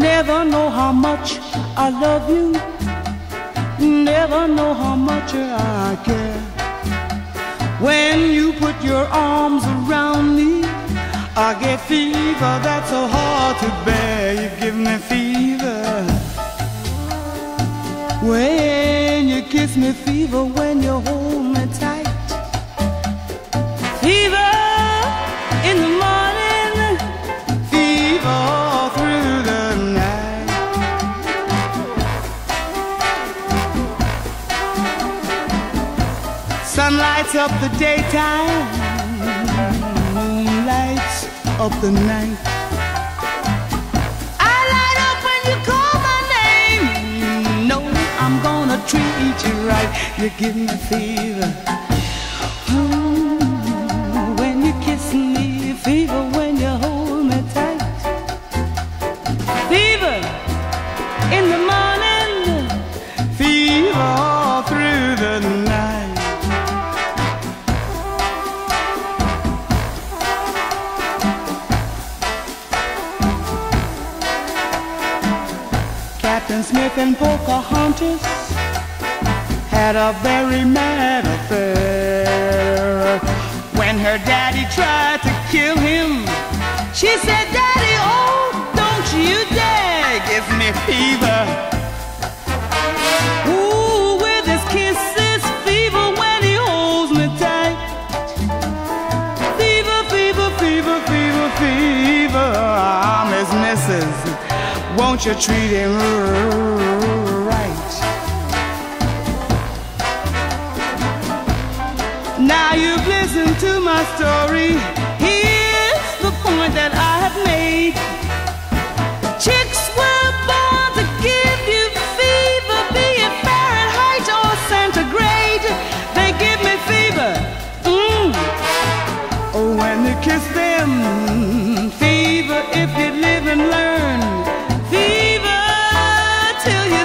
know how much I love you. Never know how much I care. When you put your arms around me, I get fever that's so hard to bear. You give me fever. When you kiss me, fever. When you hold me Sun lights up the daytime, moon lights up the night. I light up when you call my name. Know I'm gonna treat you right. You give me fever. Ooh, when you kiss me, fever when you hold me tight. Fever Captain Smith and Pocahontas had a very mad affair. When her daddy tried to kill him, she said, Daddy, oh, don't you dare give me fever. Ooh, with his kisses, fever when he holds me tight. Fever, fever, fever, fever, fever. I'm his missus. Won't you treat him right? Now you've listened to my story. Here's the point that I have made. Chicks were born to give you fever, be it Fahrenheit or centigrade. They give me fever. Mm. Oh, when you kiss, they till you